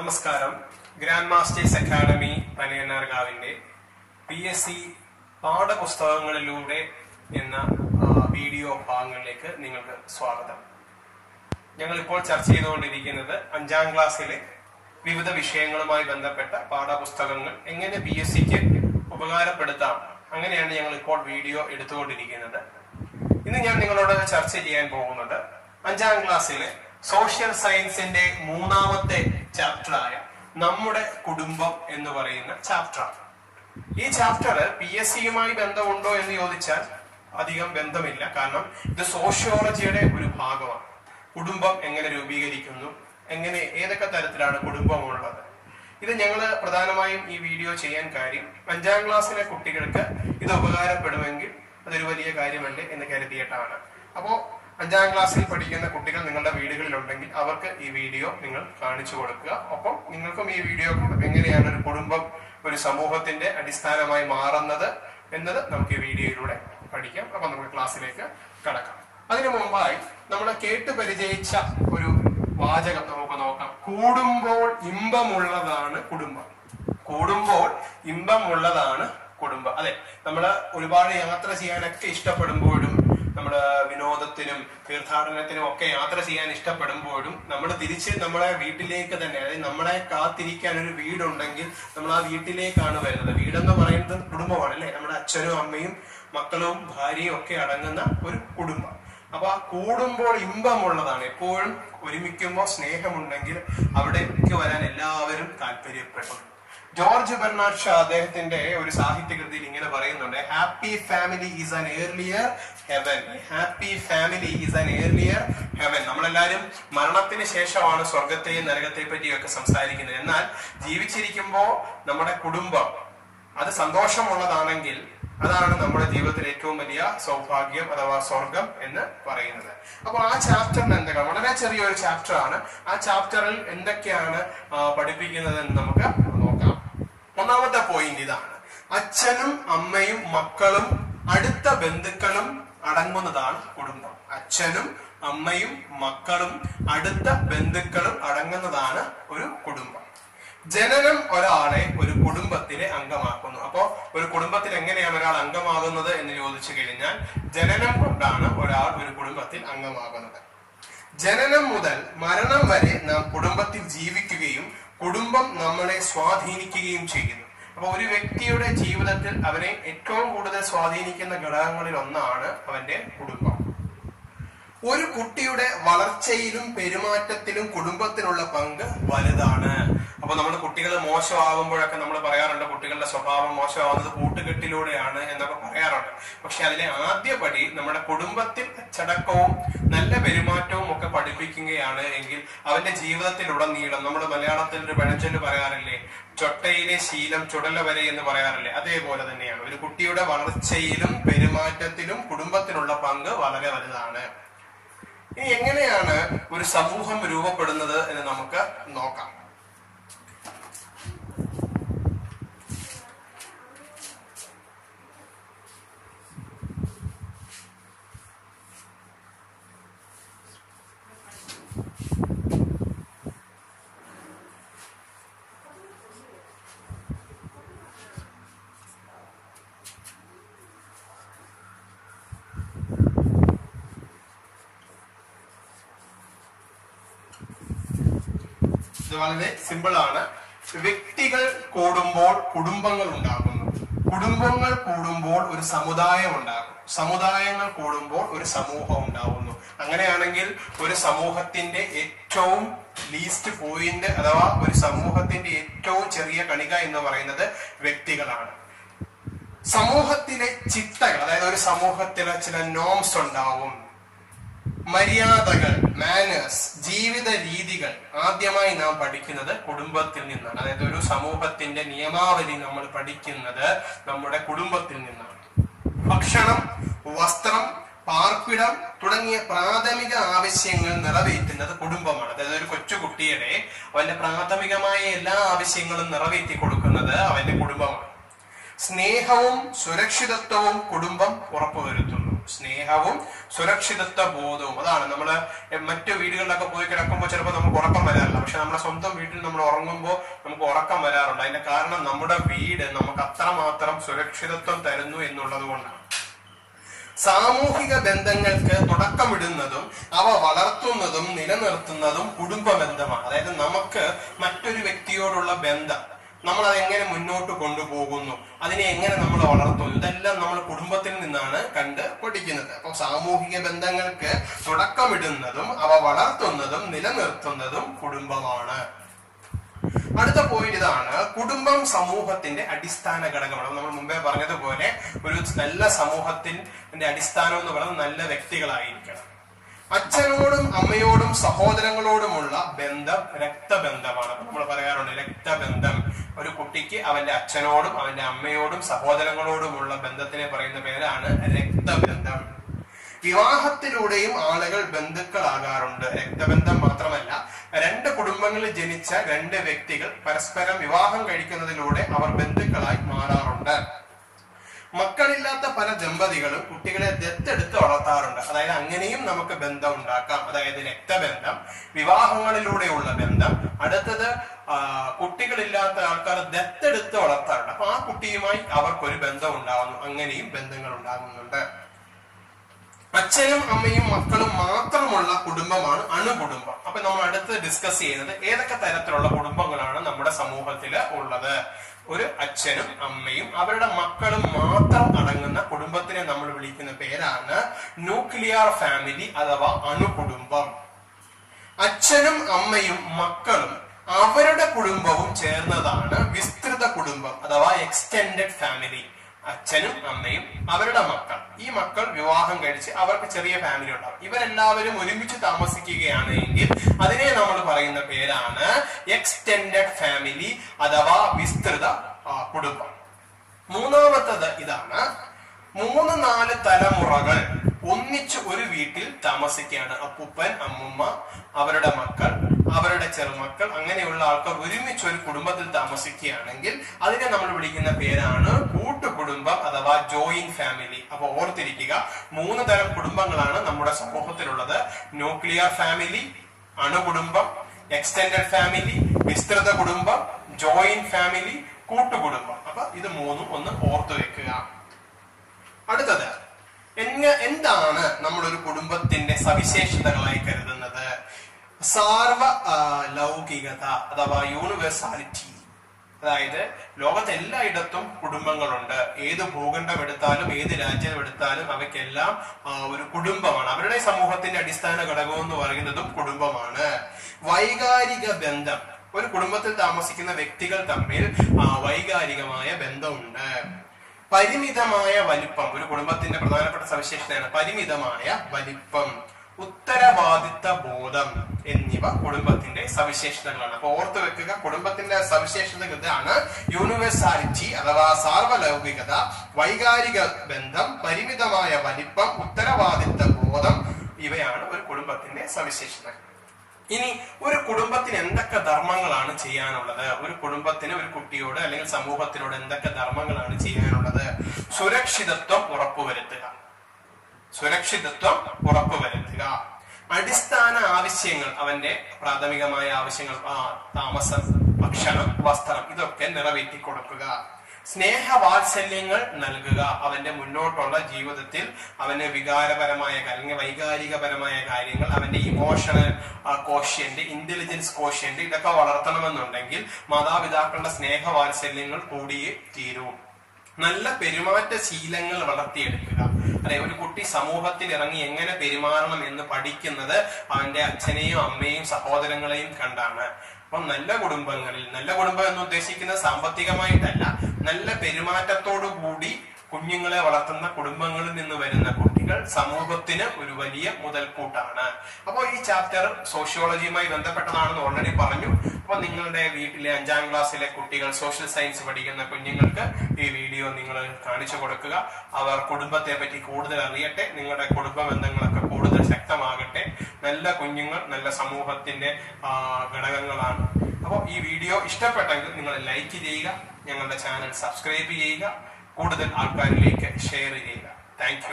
നമസ്കാരം. Grand masters academy പനയന്നാർകാവിന്റെ P S C പാഠപുസ്തകങ്ങളിലൂടെ എന്ന വീഡിയോ ഭാഗങ്ങളിലേക്ക് നിങ്ങൾക്ക് സ്വാഗതം. ഞങ്ങൾ ഇപ്പോൾ ചർച്ച ചെയ്തുകൊണ്ടിരിക്കുന്നത് അഞ്ചാം ക്ലാസ്സിലെ വിവിധ വിഷയങ്ങളുമായി ബന്ധപ്പെട്ട പാഠപുസ്തകങ്ങൾ എങ്ങനെ പി എസ് സിക്ക് ഉപകാരപ്പെടുത്താം. അങ്ങനെയാണ് ഞങ്ങൾ ഇപ്പോൾ വീഡിയോ എടുത്തുകൊണ്ടിരിക്കുന്നത്. ഇന്ന് ഞാൻ നിങ്ങളോട് ചർച്ച ചെയ്യാൻ പോകുന്നത് അഞ്ചാം ക്ലാസ്സിലെ സോഷ്യൽ സയൻസിന്റെ മൂന്നാമത്തെ ചാപ്റ്ററായ നമ്മുടെ കുടുംബം എന്ന് പറയുന്ന ചാപ്റ്ററാണ് ഈ ചാപ്റ്റർ പി എസ് സിയുമായി ബന്ധമുണ്ടോ എന്ന് ചോദിച്ചാൽ അധികം ബന്ധമില്ല. കാരണം ഇത് സോഷ്യോളജിയുടെ ഒരു ഭാഗമാണ്. കുടുംബം എങ്ങനെ രൂപീകരിക്കുന്നു എങ്ങനെ ഏതൊക്കെ തരത്തിലാണ് കുടുംബമുള്ളത്. ഇത് ഞങ്ങൾ പ്രധാനമായും ഈ വീഡിയോ ചെയ്യാൻ കാര്യം അഞ്ചാം ക്ലാസ്സിലെ കുട്ടികൾക്ക് ഇത് ഉപകാരപ്പെടുമെങ്കിൽ അതൊരു വലിയ കാര്യമല്ലേ എന്ന് കരുതിയിട്ടാണ്. അപ്പോ അഞ്ചാം ക്ലാസ്സിൽ പഠിക്കുന്ന കുട്ടികൾ നിങ്ങളുടെ വീടുകളിലുണ്ടെങ്കിൽ അവർക്ക് ഈ വീഡിയോ നിങ്ങൾ കാണിച്ചു കൊടുക്കുക. ഒപ്പം നിങ്ങൾക്കും ഈ വീഡിയോ എങ്ങനെയാണ് ഒരു കുടുംബം ഒരു സമൂഹത്തിന്റെ അടിസ്ഥാനമായി മാറുന്നത് എന്നത് നമുക്ക് ഈ വീഡിയോയിലൂടെ പഠിക്കാം. അപ്പൊ നമുക്ക് ക്ലാസ്സിലേക്ക് കടക്കാം. അതിനു മുമ്പായി നമ്മൾ കേട്ട് പരിചയിച്ച ഒരു വാചകം നമുക്ക് നോക്കാം. കൂടുമ്പോൾ ഇമ്പമുള്ളതാണ് കുടുംബം. കൂടുമ്പോൾ ഇമ്പമുള്ളതാണ് കുടുംബം. അതെ നമ്മൾ ഒരുപാട് യാത്ര ചെയ്യാനൊക്കെ ഇഷ്ടപ്പെടുമ്പോഴും നമ്മുടെ വിനോദത്തിനും തീർത്ഥാടനത്തിനും ഒക്കെ യാത്ര ചെയ്യാൻ ഇഷ്ടപ്പെടുമ്പോഴും നമ്മൾ തിരിച്ച് നമ്മളെ വീട്ടിലേക്ക് തന്നെ അതായത് നമ്മളെ കാത്തിരിക്കാൻ ഒരു വീടുണ്ടെങ്കിൽ നമ്മൾ ആ വീട്ടിലേക്കാണ് വരുന്നത്. വീടെന്ന് പറയുന്നത് കുടുംബമാണ് അല്ലെ? നമ്മുടെ അച്ഛനും അമ്മയും മക്കളും ഭാര്യയും ഒക്കെ അടങ്ങുന്ന ഒരു കുടുംബം. അപ്പൊ ആ കൂടുമ്പോൾ ഇമ്പമുള്ളതാണ്. എപ്പോഴും ഒരുമിക്കുമ്പോൾ സ്നേഹമുണ്ടെങ്കിൽ അവിടേക്ക് വരാൻ എല്ലാവരും താല്പര്യപ്പെടും. ജോർജ് ബെർണാഡ് ഷാ അദ്ദേഹത്തിന്റെ ഒരു സാഹിത്യകൃതിയിൽ ഇങ്ങനെ പറയുന്നുണ്ട് happy family is an earlier heaven happy family is an earlier heaven നമ്മളെല്ലാവരും മരണത്തിന് ശേഷമാണ് സ്വർഗത്തെയും നരകത്തെ പറ്റിയൊക്കെ സംസാരിക്കുന്നത്. എന്നാൽ ജീവിച്ചിരിക്കുമ്പോൾ നമ്മുടെ കുടുംബം അത് സന്തോഷമുള്ളതാണെങ്കിൽ അതാണ് നമ്മുടെ ജീവിതത്തിൽ ഏറ്റവും വലിയ സൗഭാഗ്യം അഥവാ സ്വർഗം എന്ന് പറയുന്നത്. അപ്പോൾ ആ ചാപ്റ്ററിന് എന്തൊക്കെ? വളരെ ചെറിയൊരു ചാപ്റ്ററാണ്. ആ ചാപ്റ്ററിൽ എന്തൊക്കെയാണ് ആ, പഠിപ്പിക്കുന്നത് എന്ന് നമുക്ക് ഒന്നാമത്തെ പോയിന്റ് ഇതാണ്. അച്ഛനും അമ്മയും മക്കളും അടുത്ത ബന്ധുക്കളും അടങ്ങുന്നതാണ് കുടുംബം. അച്ഛനും അമ്മയും മക്കളും അടുത്ത ബന്ധുക്കളും അടങ്ങുന്നതാണ് ഒരു കുടുംബം. ജനനം ഒരാളെ ഒരു കുടുംബത്തിലെ അംഗമാക്കുന്നു. അപ്പോ ഒരു കുടുംബത്തിൽ എങ്ങനെയാണ് ഒരാൾ അംഗമാകുന്നത് എന്ന് ചോദിച്ചു കഴിഞ്ഞാൽ ജനനം കൊണ്ടാണ് ഒരാൾ ഒരു കുടുംബത്തിൽ അംഗമാകുന്നത്. ജനനം മുതൽ മരണം വരെ നാം കുടുംബത്തിൽ ജീവിക്കുകയും കുടുംബം നമ്മളെ സ്വാധീനിക്കുകയും ചെയ്യുന്നു. അപ്പൊ ഒരു വ്യക്തിയുടെ ജീവിതത്തിൽ അവനെ ഏറ്റവും കൂടുതൽ സ്വാധീനിക്കുന്ന ഘടകങ്ങളിൽ ഒന്നാണ് അവന്റെ കുടുംബം. ഒരു കുട്ടിയുടെ വളർച്ചയിലും പെരുമാറ്റത്തിലും കുടുംബത്തിനുള്ള പങ്ക് വലുതാണ്. അപ്പൊ നമ്മൾ കുട്ടികൾ മോശമാകുമ്പോഴൊക്കെ നമ്മൾ പറയാറുണ്ട് കുട്ടികളുടെ സ്വഭാവം മോശമാവുന്നത് കൂട്ടുകെട്ടിലൂടെയാണ് എന്നൊക്കെ പറയാറുണ്ട്. പക്ഷെ അതിലെ ആദ്യപടി നമ്മുടെ കുടുംബത്തിൽ അച്ചടക്കവും നല്ല പെരുമാറ്റവും ഒക്കെ പഠിപ്പിക്കുകയാണ് എങ്കിൽ അവന്റെ ജീവിതത്തിലുടനീളം നമ്മൾ മലയാളത്തിൽ ഒരു പഴഞ്ചൊല്ല് പറയാറില്ലേ? ചൊട്ടയിലെ ശീലം ചുടല വരെ എന്ന് പറയാറില്ലേ? അതേപോലെ തന്നെയാണ്. ഒരു കുട്ടിയുടെ വളർച്ചയിലും പെരുമാറ്റത്തിലും കുടുംബത്തിനുള്ള പങ്ക് വളരെ വലുതാണ്. ഇനി എങ്ങനെയാണ് ഒരു സമൂഹം രൂപപ്പെടുന്നത് എന്ന് നമുക്ക് നോക്കാം. ഇത് വളരെ സിമ്പിൾ ആണ്. വ്യക്തികൾ കൂടുമ്പോൾ കുടുംബങ്ങൾ ഉണ്ടാകുന്നു കുടുംബങ്ങൾ കൂടുമ്പോൾ ഒരു സമുദായം ഉണ്ടാകും. സമുദായങ്ങൾ കൂടുമ്പോൾ ഒരു സമൂഹം ഉണ്ടാകുന്നു. അങ്ങനെയാണെങ്കിൽ ഒരു സമൂഹത്തിന്റെ ഏറ്റവും ലീസ്റ്റ് പോയിന്റ് അഥവാ ഒരു സമൂഹത്തിന്റെ ഏറ്റവും ചെറിയ കണിക എന്ന് പറയുന്നത് വ്യക്തികളാണ്. സമൂഹത്തിലെ ചിട്ടകൾ അതായത് ഒരു സമൂഹത്തിലെ ചില നോംസ് ഉണ്ടാവും. മര്യാദകൾ മാനേഴ്സ് ജീവിത രീതികൾ ആദ്യമായി നാം പഠിക്കുന്നത് കുടുംബത്തിൽ നിന്നാണ്. അതായത് ഒരു സമൂഹത്തിന്റെ നിയമാവലി നമ്മൾ പഠിക്കുന്നത് നമ്മുടെ കുടുംബത്തിൽ നിന്നാണ്. ഭക്ഷണം വസ്ത്രം പാർപ്പിടം തുടങ്ങിയ പ്രാഥമിക ആവശ്യങ്ങൾ നിറവേറ്റുന്നത് കുടുംബമാണ്. അതായത് ഒരു കൊച്ചുകുട്ടിയുടെ അവന്റെ പ്രാഥമികമായ എല്ലാ ആവശ്യങ്ങളും നിറവേറ്റി കൊടുക്കുന്നത് അവന്റെ കുടുംബമാണ്. സ്നേഹവും സുരക്ഷിതത്വവും കുടുംബം ഉറപ്പുവരുത്തുന്നു. സ്നേഹവും സുരക്ഷിതത്വ ബോധവും. അതാണ് നമ്മൾ മറ്റു വീടുകളിലൊക്കെ പോയി കിടക്കുമ്പോൾ ചിലപ്പോൾ നമുക്ക് ഉറക്കം വരാറില്ല. പക്ഷെ നമ്മുടെ സ്വന്തം വീട്ടിൽ നമ്മൾ ഉറങ്ങുമ്പോൾ നമുക്ക് ഉറക്കം വരാറുണ്ട്. അതിന്റെ കാരണം നമ്മുടെ വീട് നമുക്ക് അത്രമാത്രം സുരക്ഷിതത്വം തരുന്നു എന്നുള്ളത് കൊണ്ടാണ്. സാമൂഹിക ബന്ധങ്ങൾക്ക് തുടക്കമിടുന്നതും അവ വളർത്തുന്നതും നിലനിർത്തുന്നതും കുടുംബ ബന്ധമാണ് അതായത് നമുക്ക് മറ്റൊരു വ്യക്തിയോടുള്ള ബന്ധം. നമ്മൾ അതെങ്ങനെ മുന്നോട്ട് കൊണ്ടുപോകുന്നു അതിനെ എങ്ങനെ നമ്മൾ വളർത്തുന്നു ഇതെല്ലാം നമ്മൾ കുടുംബത്തിൽ നിന്നാണ് കണ്ട് പഠിക്കുന്നത്. അപ്പൊ സാമൂഹിക ബന്ധങ്ങൾക്ക് തുടക്കമിടുന്നതും അവ വളർത്തുന്നതും നിലനിർത്തുന്നതും കുടുംബമാണ്. അടുത്ത പോയിന്റ് ഇതാണ് കുടുംബം സമൂഹത്തിന്റെ അടിസ്ഥാന ഘടകമാണ്. നമ്മൾ മുമ്പേ പറഞ്ഞതുപോലെ ഒരു നല്ല സമൂഹത്തിന്റെ അടിസ്ഥാനം എന്ന് പറയുന്നത് നല്ല വ്യക്തികളായിരിക്കണം. അച്ഛനോടും അമ്മയോടും സഹോദരങ്ങളോടുമുള്ള ബന്ധം രക്തബന്ധമാണ്. നമ്മൾ പറയാറുണ്ട് രക്തബന്ധം. ഒരു കുട്ടിക്ക് അവന്റെ അച്ഛനോടും അവന്റെ അമ്മയോടും സഹോദരങ്ങളോടുമുള്ള ബന്ധത്തിനെ പറയുന്ന പേരാണ് രക്തബന്ധം. വിവാഹത്തിലൂടെയും ആളുകൾ ബന്ധുക്കളാകാറുണ്ട്. രക്തബന്ധം മാത്രമല്ല രണ്ട് കുടുംബങ്ങളിൽ ജനിച്ച രണ്ട് വ്യക്തികൾ പരസ്പരം വിവാഹം കഴിക്കുന്നതിലൂടെ അവർ ബന്ധുക്കളായി മാറാറുണ്ട്. മക്കളില്ലാത്ത പല ദമ്പതികളും കുട്ടികളെ ദത്തെടുത്ത് വളർത്താറുണ്ട്. അതായത് അങ്ങനെയും നമുക്ക് ബന്ധം ഉണ്ടാക്കാം. അതായത് രക്തബന്ധം വിവാഹങ്ങളിലൂടെയുള്ള ബന്ധം അടുത്തത് കുട്ടികളില്ലാത്ത ആൾക്കാർ ദത്തെടുത്ത് വളർത്താറുണ്ട്. അപ്പൊ ആ കുട്ടിയുമായി അവർക്കൊരു ബന്ധം ഉണ്ടാവുന്നു അങ്ങനെയും ബന്ധങ്ങൾ ഉണ്ടാകുന്നുണ്ട്. അച്ഛനും അമ്മയും മക്കളും മാത്രമുള്ള കുടുംബമാണ് അണുകുടുംബം. അപ്പൊ നമ്മൾ അടുത്ത് ഡിസ്കസ് ചെയ്യുന്നത് ഏതൊക്കെ തരത്തിലുള്ള കുടുംബങ്ങളാണ് നമ്മുടെ സമൂഹത്തിൽ ഉള്ളത്? ഒരു അച്ഛനും അമ്മയും അവരുടെ മക്കളും മാത്രം അടങ്ങുന്ന കുടുംബത്തിനെ നമ്മൾ വിളിക്കുന്ന പേരാണ് ന്യൂക്ലിയർ ഫാമിലി അഥവാ അണുകുടുംബം. അച്ഛനും അമ്മയും മക്കളും അവരുടെ കുടുംബവും ചേർന്നതാണ് വിസ്തൃത കുടുംബം അഥവാ എക്സ്റ്റെൻഡഡ് ഫാമിലി അച്ഛനും അമ്മയും അവരുടെ മക്കൾ. ഈ മക്കൾ വിവാഹം കഴിച്ച് അവർക്ക് ചെറിയ ഫാമിലി ഉണ്ടാവും. ഇവരെല്ലാവരും ഒരുമിച്ച് താമസിക്കുകയാണ് എങ്കിൽ അതിനെ നമ്മൾ പറയുന്ന പേരാണ് എക്സ്റ്റെൻഡഡ് ഫാമിലി അഥവാ വിസ്തൃത കുടുംബം. മൂന്നാമത്തത് ഇതാണ് മൂന്ന് നാല് തലമുറകൾ. ഒന്നിച്ച് ഒരു വീട്ടിൽ താമസിക്കുകയാണ് അപ്പൂപ്പൻ അമ്മുമ്മ അവരുടെ മക്കൾ അവരുടെ ചെറുമക്കൾ അങ്ങനെയുള്ള ആൾക്കാർ ഒരുമിച്ച് ഒരു കുടുംബത്തിൽ താമസിക്കുകയാണെങ്കിൽ അതിനെ നമ്മൾ വിളിക്കുന്ന പേരാണ് കൂട്ടുകുടുംബം അഥവാ ജോയിൻ ഫാമിലി അപ്പൊ ഓർത്തിരിക്കുക മൂന്ന് തരം കുടുംബങ്ങളാണ് നമ്മുടെ സമൂഹത്തിലുള്ളത്. ന്യൂക്ലിയർ ഫാമിലി അണുകുടുംബം എക്സ്റ്റെൻഡഡ് ഫാമിലി വിസ്തൃത കുടുംബം ജോയിൻ ഫാമിലി കൂട്ടുകുടുംബം. അപ്പൊ ഇത് മൂന്നും ഒന്ന് ഓർത്തു വെക്കുക. അടുത്തത് എന്താണ് നമ്മളൊരു കുടുംബത്തിന്റെ സവിശേഷതകളായി കരുതുന്നത്? സാർവ ലൗകികത അഥവാ യൂണിവേഴ്സാലിറ്റി അതായത് ലോകത്തെല്ലായിടത്തും കുടുംബങ്ങളുണ്ട്. ഏത് ഭൂഖണ്ഡം എടുത്താലും ഏത് രാജ്യം എടുത്താലും അവയ്ക്കെല്ലാം ഒരു കുടുംബമാണ്. അവരുടെ സമൂഹത്തിന്റെ അടിസ്ഥാന ഘടകം എന്ന് പറയുന്നതും കുടുംബമാണ്. വൈകാരിക ബന്ധം. ഒരു കുടുംബത്തിൽ താമസിക്കുന്ന വ്യക്തികൾ തമ്മിൽ വൈകാരികമായ ബന്ധമുണ്ട്. പരിമിതമായ വലിപ്പം ഒരു കുടുംബത്തിന്റെ പ്രധാനപ്പെട്ട സവിശേഷതയാണ് പരിമിതമായ വലിപ്പം ഉത്തരവാദിത്ത ബോധം എന്നിവ കുടുംബത്തിന്റെ സവിശേഷതകളാണ്. അപ്പൊ ഓർത്തു വെക്കുക കുടുംബത്തിന്റെ സവിശേഷതകളാണ് യൂണിവേഴ്സാലിറ്റി അഥവാ സാർവലൗകികത വൈകാരിക ബന്ധം പരിമിതമായ വലിപ്പം ഉത്തരവാദിത്ത ബോധം ഇവയാണ് ഒരു കുടുംബത്തിന്റെ സവിശേഷതകൾ. ഇനി ഒരു കുടുംബത്തിന് എന്തൊക്കെ ധർമ്മങ്ങളാണ് ചെയ്യാനുള്ളത്? ഒരു കുടുംബത്തിന് ഒരു കുട്ടിയോട് അല്ലെങ്കിൽ സമൂഹത്തിനോട് എന്തൊക്കെ ധർമ്മങ്ങളാണ് ചെയ്യാനുള്ളത്? സുരക്ഷിതത്വം ഉറപ്പുവരുത്തുക. സുരക്ഷിതത്വം ഉറപ്പുവരുത്തുക. അടിസ്ഥാന ആവശ്യങ്ങൾ അവന്റെ പ്രാഥമികമായ ആവശ്യങ്ങൾ താമസം ഭക്ഷണം വസ്ത്രം ഇതൊക്കെ നിറവേറ്റി കൊടുക്കുക സ്നേഹവാത്സല്യങ്ങൾ നൽകുക. അവന്റെ മുന്നോട്ടുള്ള ജീവിതത്തിൽ അവന് വികാരപരമായ അല്ലെങ്കിൽ വൈകാരികപരമായ കാര്യങ്ങൾ അവന്റെ ഇമോഷണൽ കോഷ്യന്റ് ഇന്റലിജൻസ് കോഷ്യന്റ് ഇതൊക്കെ വളർത്തണമെന്നുണ്ടെങ്കിൽ മാതാപിതാക്കളുടെ സ്നേഹവാത്സല്യങ്ങൾ കൂടിയേ തീരൂ. നല്ല പെരുമാറ്റ ശീലങ്ങൾ വളർത്തിയെടുക്കുക. അല്ലെ ഒരു കുട്ടി സമൂഹത്തിൽ ഇറങ്ങി എങ്ങനെ പെരുമാറണം എന്ന് പഠിക്കുന്നത് അവന്റെ അച്ഛനെയും അമ്മയും സഹോദരങ്ങളെയും കണ്ടാണ്. അപ്പം നല്ല കുടുംബങ്ങളിൽ നല്ല കുടുംബം എന്ന് ഉദ്ദേശിക്കുന്നത് സാമ്പത്തികമായിട്ടല്ല നല്ല പെരുമാറ്റത്തോടു കൂടി കുഞ്ഞുങ്ങളെ വളർത്തുന്ന കുടുംബങ്ങളിൽ നിന്ന് വരുന്ന കുട്ടികൾ സമൂഹത്തിന് ഒരു വലിയ മുതൽക്കൂട്ടാണ്. അപ്പോൾ ഈ ചാപ്റ്റർ സോഷ്യോളജിയുമായി ബന്ധപ്പെട്ടതാണെന്ന് ഓൾറെഡി പറഞ്ഞു. അപ്പോൾ നിങ്ങളുടെ വീട്ടിലെ അഞ്ചാം ക്ലാസ്സിലെ കുട്ടികൾ സോഷ്യൽ സയൻസ് പഠിക്കുന്ന കുഞ്ഞുങ്ങൾക്ക് ഈ വീഡിയോ നിങ്ങൾ കാണിച്ചു കൊടുക്കുക. അവർ കുടുംബത്തെ പറ്റി കൂടുതൽ അറിയട്ടെ നിങ്ങളുടെ കുടുംബ ബന്ധങ്ങളൊക്കെ കൂടുതൽ ശക്തമാകട്ടെ. നല്ല കുഞ്ഞുങ്ങൾ നല്ല സമൂഹത്തിന്റെ ഘടകങ്ങളാണ്. അപ്പോൾ ഈ വീഡിയോ ഇഷ്ടപ്പെട്ടെങ്കിൽ നിങ്ങൾ ലൈക്ക് ചെയ്യുക ഞങ്ങളുടെ ചാനൽ സബ്സ്ക്രൈബ് ചെയ്യുക കൂടുതൽ ആൾക്കാരിലേക്ക് ഷെയർ ചെയ്യുക. താങ്ക്